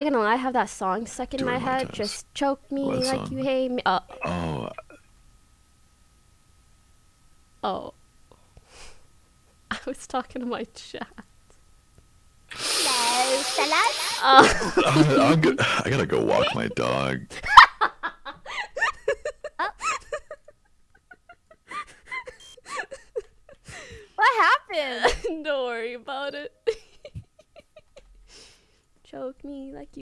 I'm gonna lie, I have that song stuck in my head. Just choke me What like song? you hate me. Oh, Oh, uh, oh. I was talking to my chat. Hello, fellas. Oh, I'm good. I gotta go walk my dog. What happened? don't worry about it. Choke me like you.